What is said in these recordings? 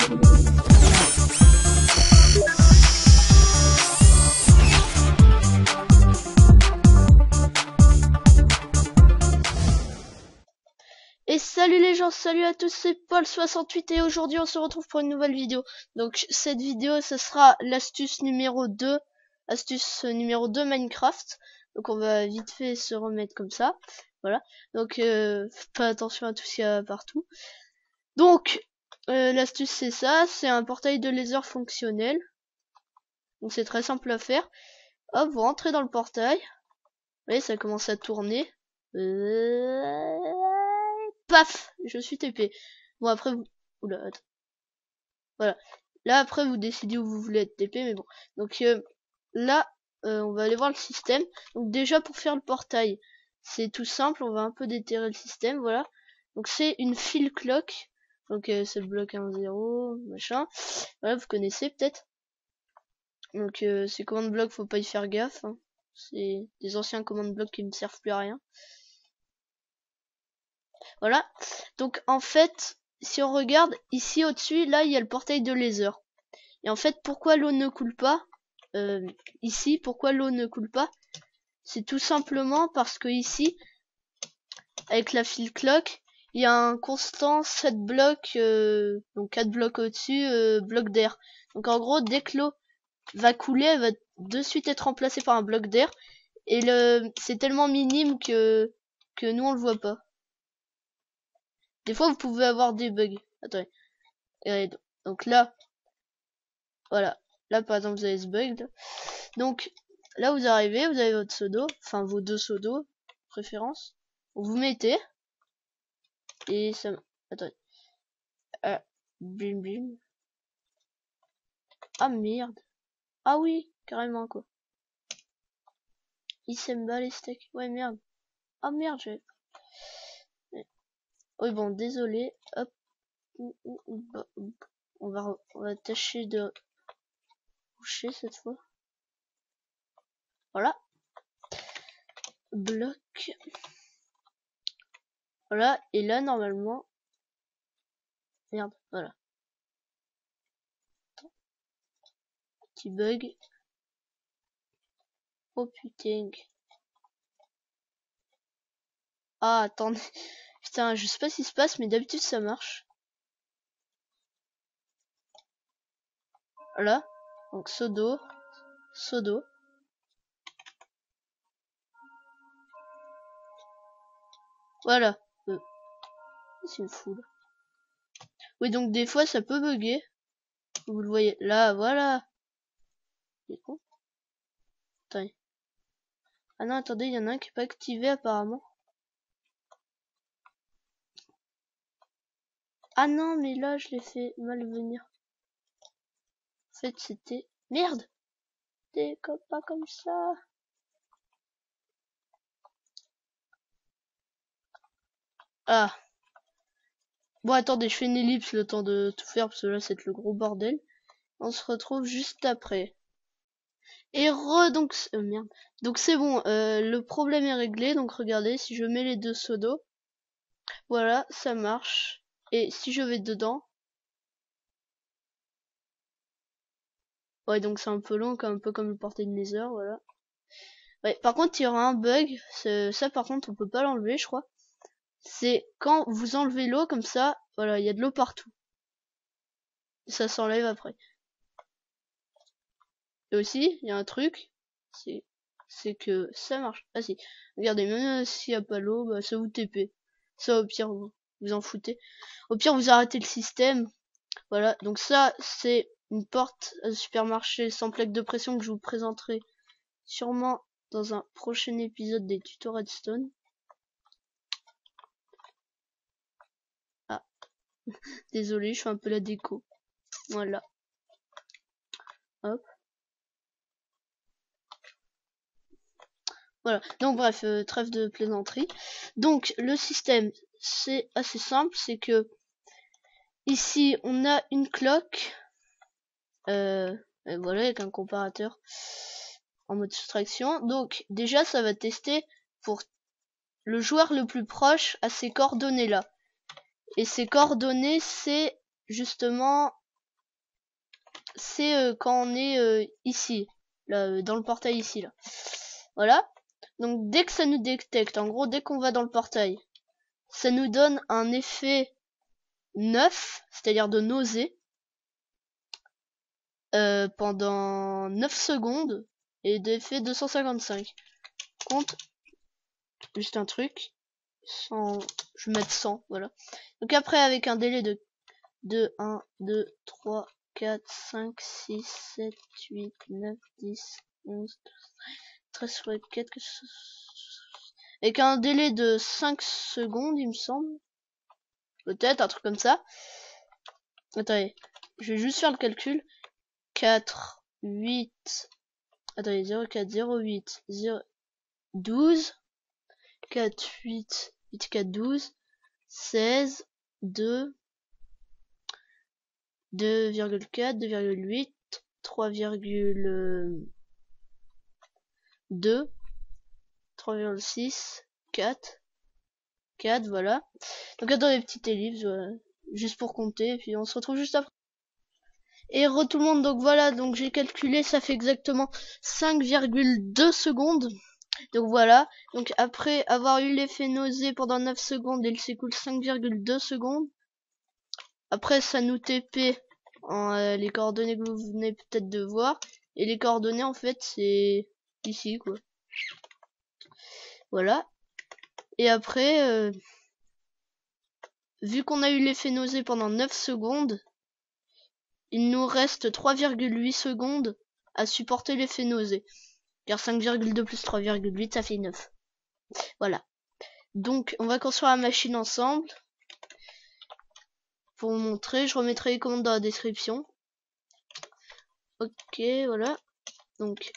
Et salut les gens, salut à tous, c'est Paul68 et aujourd'hui on se retrouve pour une nouvelle vidéo. Donc cette vidéo ce sera l'astuce numéro 2, astuce numéro 2 Minecraft. Donc on va vite fait se remettre comme ça. Voilà. Donc euh, pas attention à tout ce qu'il y a partout. Donc euh, l'astuce c'est ça, c'est un portail de laser fonctionnel. Donc c'est très simple à faire. Hop, vous rentrez dans le portail. Vous voyez, ça commence à tourner. Euh, paf, je suis TP. Bon après vous, oula, attends. Voilà. Là après vous décidez où vous voulez être TP, mais bon. Donc euh, là, on va aller voir le système. Donc déjà pour faire le portail, c'est tout simple. On va un peu déterrer le système, voilà. Donc c'est une fill clock. Donc euh, c'est le bloc 1-0, machin. Voilà, vous connaissez peut-être. Donc euh, ces commandes blocs, faut pas y faire gaffe. Hein. C'est des anciens commandes blocs qui ne servent plus à rien. Voilà. Donc en fait, si on regarde ici au-dessus, là il y a le portail de laser. Et en fait, pourquoi l'eau ne coule pas euh, Ici, pourquoi l'eau ne coule pas? C'est tout simplement parce que ici, avec la file clock, il y a un constant 7 blocs, euh, donc 4 blocs au-dessus, euh, bloc d'air. Donc en gros, dès que l'eau va couler, elle va de suite être remplacée par un bloc d'air. Et le c'est tellement minime que que nous on le voit pas. Des fois, vous pouvez avoir des bugs. Attendez. Donc là, voilà. Là, par exemple, vous avez ce bug. Donc, là, vous arrivez, vous avez votre pseudo. Enfin, vos deux pseudos, préférence. Vous mettez. Et ça... Attendez. Ah, bim bim. Ah, merde. Ah oui, carrément, quoi. Il s'aime pas les steaks. Ouais, merde. Ah, merde, j'ai... Oui, bon, désolé. Hop. On va, on va tâcher de coucher cette fois. Voilà. Bloc. Voilà. Et là, normalement. Merde, voilà. Petit bug. Oh putain. Ah, attendez. Putain, je sais pas ce qui se passe, mais d'habitude ça marche. Voilà. Donc Sodo. Sodo. Voilà. C'est une foule. Oui, donc des fois ça peut bugger. Vous le voyez. Là, voilà. Il est con. Attendez. Ah non, attendez, il y en a un qui est pas activé apparemment. Ah non, mais là, je l'ai fait mal venir. En fait, c'était... Merde Décolle pas comme ça Ah Bon, attendez, je fais une ellipse le temps de tout faire, parce que là, c'est le gros bordel. On se retrouve juste après. Et re, donc... Euh, merde. Donc c'est bon, euh, le problème est réglé, donc regardez, si je mets les deux sodos, voilà, ça marche. Et si je vais dedans. Ouais, donc c'est un peu long, un peu comme le portail de Nether, voilà. Ouais, par contre, il y aura un bug. Ça, par contre, on peut pas l'enlever, je crois. C'est quand vous enlevez l'eau, comme ça, voilà, il y a de l'eau partout. ça s'enlève après. Et aussi, il y a un truc, c'est c'est que ça marche. Ah si, regardez, même s'il n'y a pas l'eau, bah, ça vous TP. Ça au pire, vous, vous en foutez. Au pire, vous arrêtez le système. Voilà, donc ça, c'est une porte à supermarché sans plaque de pression que je vous présenterai sûrement dans un prochain épisode des tutos Redstone. Désolé, je fais un peu la déco. Voilà. Hop. Voilà, donc bref, euh, trêve de plaisanterie. Donc le système, c'est assez simple, c'est que ici on a une cloque, euh, voilà avec un comparateur en mode soustraction. Donc déjà ça va tester pour le joueur le plus proche à ces coordonnées là. Et ces coordonnées c'est justement c'est euh, quand on est euh, ici, là, euh, dans le portail ici, là. Voilà. Donc dès que ça nous détecte, en gros, dès qu'on va dans le portail, ça nous donne un effet 9, c'est-à-dire de nausée, pendant 9 secondes, et d'effet 255. Compte juste un truc. 100, je vais mettre 100, voilà. Donc après, avec un délai de 2, 1, 2, 3, 4, 5, 6, 7, 8, 9, 10, 11, 12, 13, 4, avec un délai de 5 secondes, il me semble. Peut-être, un truc comme ça. Attendez, je vais juste faire le calcul. 4, 8, attendez, 0, 4, 0, 8, 0, 12, 4, 8, 8, 4, 12, 16, 2, 2,4, 2,8, 3,2, 3,6, 4, 4, voilà. Donc attendez, petite ellipse, voilà. juste pour compter, et puis on se retrouve juste après. Et re tout le monde, donc voilà, donc j'ai calculé, ça fait exactement 5,2 secondes. Donc voilà, donc après avoir eu l'effet nausée pendant 9 secondes, il s'écoule 5,2 secondes. Après ça nous TP en, euh, les coordonnées que vous venez peut-être de voir. Et les coordonnées en fait c'est ici quoi. Voilà. Et après, euh, vu qu'on a eu l'effet nausée pendant 9 secondes, il nous reste 3,8 secondes à supporter l'effet nausée. Car 5,2 plus 3,8 ça fait 9. Voilà. Donc on va construire la machine ensemble. Pour montrer, je remettrai les commandes dans la description. Ok, voilà. Donc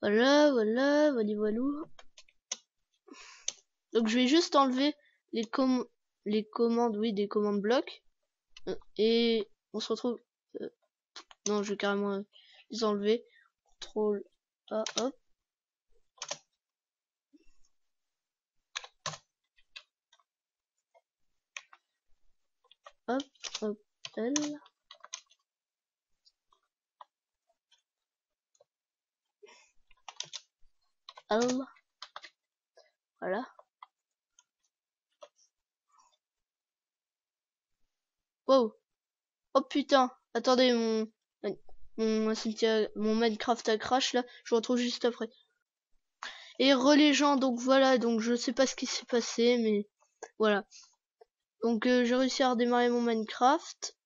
voilà, voilà, voilà, voilà. Donc je vais juste enlever les com les commandes, oui, des commandes blocs. Euh, et on se retrouve... Euh, non, je vais carrément les enlever. Contrôle A, hop. Hop, hop, L. L. Voilà. Wow. Oh putain. Attendez, mon, mon, mon Minecraft a crash là. Je retrouve juste après. Et relais gens, donc voilà, donc je sais pas ce qui s'est passé, mais voilà. Donc euh, j'ai réussi à redémarrer mon Minecraft.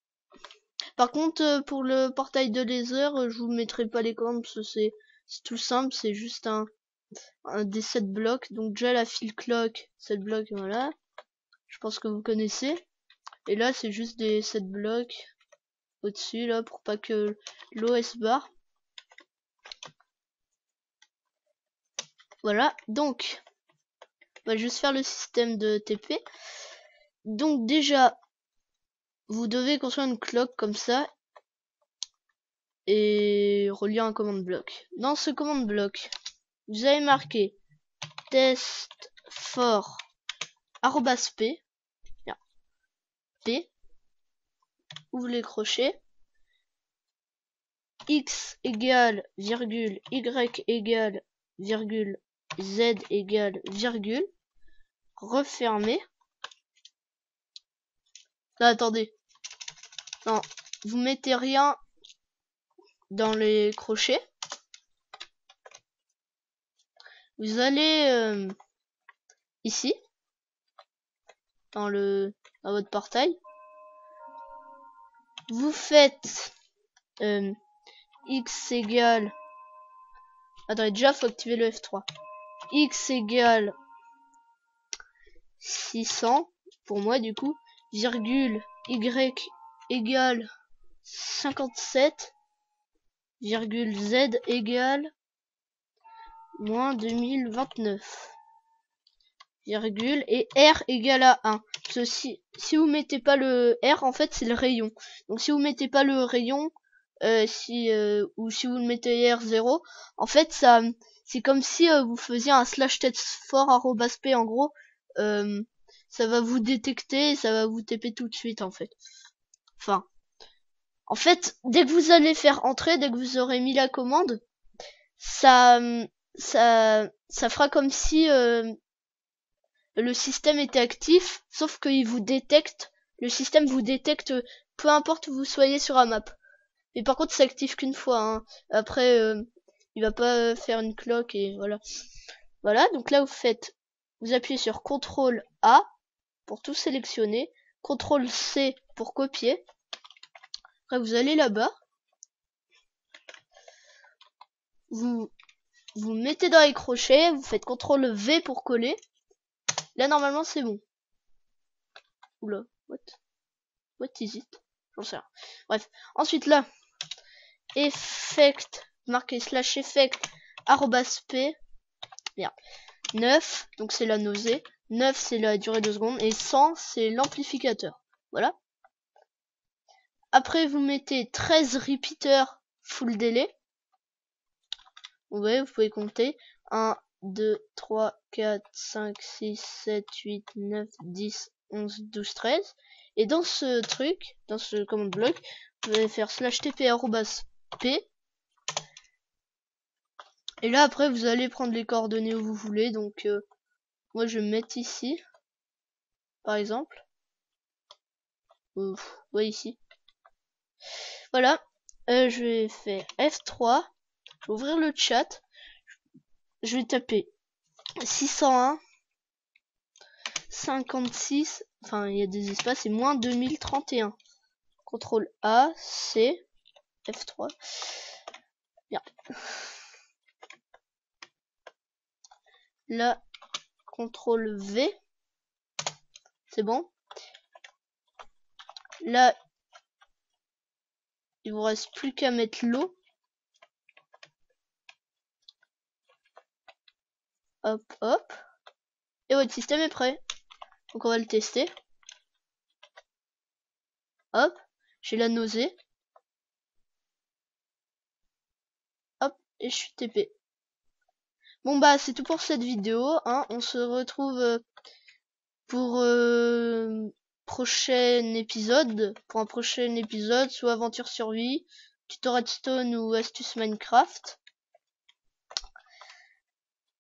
Par contre, euh, pour le portail de laser, euh, je vous mettrai pas les commandes parce que c'est tout simple, c'est juste un, un des 7 blocs. Donc déjà la file clock, 7 blocs, voilà. Je pense que vous connaissez. Et là, c'est juste des 7 blocs au-dessus, là, pour pas que l'eau se barre. Voilà, donc, on va juste faire le système de TP. Donc déjà, vous devez construire une cloque comme ça et relier un commande bloc. Dans ce commande bloc, vous avez marqué test for p ouvre les crochets, x égale virgule, y égale virgule, z égale virgule, refermer. Là, attendez. Non, vous mettez rien dans les crochets. Vous allez euh, ici, dans le dans votre portail vous faites euh, x égale attendez déjà faut activer le F3 x égale 600 pour moi du coup virgule y égale 57 virgule z égale moins 2029 et R égale à 1. si, vous mettez pas le R, en fait, c'est le rayon. Donc si vous mettez pas le rayon, euh, si euh, ou si vous le mettez R 0, en fait, ça c'est comme si euh, vous faisiez un slash test fort p en gros. ça va vous détecter et ça va vous TP tout de suite en fait. enfin, en fait, dès que vous allez faire entrer, dès que vous aurez mis la commande, ça, ça, ça fera comme si euh, le système était actif, sauf qu'il vous détecte, le système vous détecte peu importe où vous soyez sur la map. Mais par contre, c'est actif qu'une fois. Hein. Après, euh, il va pas faire une cloque et voilà. Voilà, donc là vous faites, vous appuyez sur CTRL A pour tout sélectionner, CTRL C pour copier. Après vous allez là-bas, vous vous mettez dans les crochets, vous faites CTRL V pour coller. Là normalement c'est bon. Oula, what? What is it? J'en sais rien. Bref, ensuite là, effect, marqué slash effect, arrobas p, 9, donc c'est la nausée. 9, c'est la durée de seconde. Et 100, c'est l'amplificateur. Voilà. Après, vous mettez 13 repeaters full délai. Ouais, vous pouvez compter. 1, 2, 3, 4, 5, 6, 7, 8, 9, 10, 11, 12, 13. Et dans ce truc, dans ce command bloc, vous allez faire slash tp p et là, après, vous allez prendre les coordonnées où vous voulez. Donc, euh, moi, je vais mettre ici. Par exemple. Euh, ouais, ici. Voilà. Euh, je vais faire F3. Je vais ouvrir le chat. Je vais taper 601 56 enfin il y a des espaces et moins 2031 CTRL A C F3 bien Là, CTRL V. C'est bon. Là, il vous reste plus qu'à mettre l'eau. Hop, hop. Et votre système est prêt. Donc on va le tester. Hop, j'ai la nausée. Hop, et je suis TP. Bon bah c'est tout pour cette vidéo. Hein. On se retrouve euh, pour euh, prochain épisode, pour un prochain épisode, soit aventure survie, tuto redstone ou astuce Minecraft.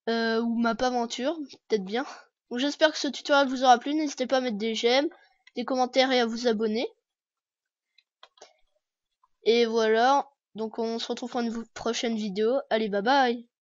Euh, ou map aventure, peut-être bien. Donc j'espère que ce tutoriel vous aura plu. N'hésitez pas à mettre des j'aime, des commentaires et à vous abonner. Et voilà. Donc on se retrouve pour une prochaine vidéo. Allez bye bye